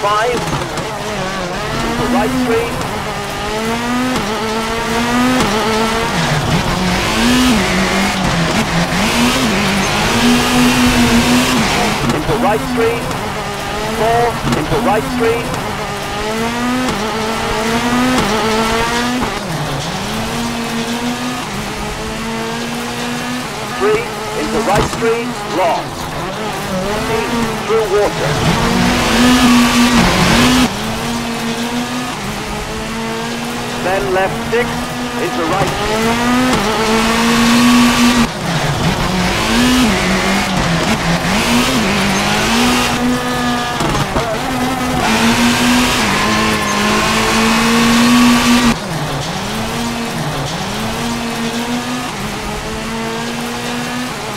five, into right three, into right three, four, into right three, three, into right three, long, then left six, into right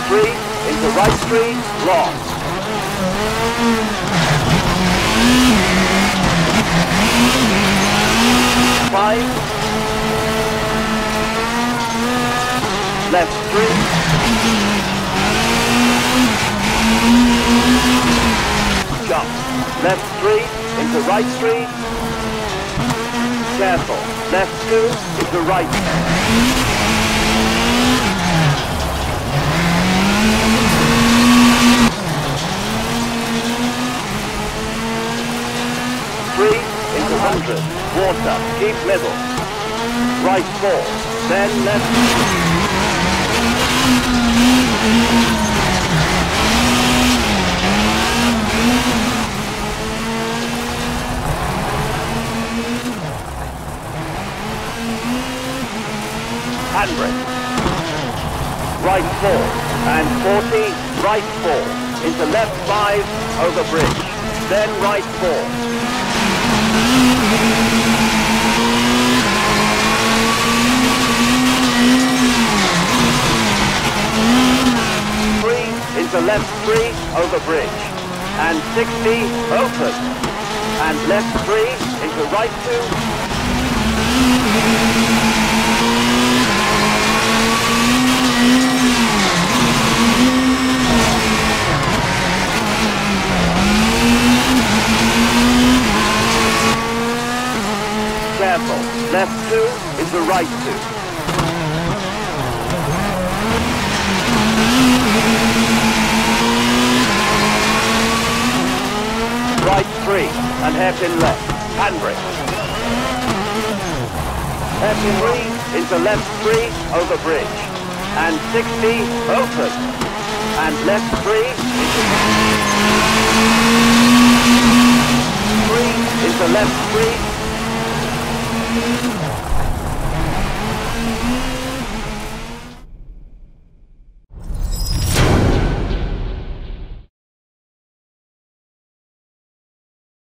three, into right three, long. Five. Left three. Jump. Left three, into right three. Careful. Left two, into right. 3 into 100. Water, keep middle. Right 4, then left. Handbrake. Right 4, and 40, right 4, into left 5, over bridge, then right 4. to left 3 over bridge. And 60, open. And left 3 into right 2. Careful. Left 2 into right 2. free and hairpin left. Handbrake. Hairpin three into left three over bridge. And 60 open. And left three into three into left three.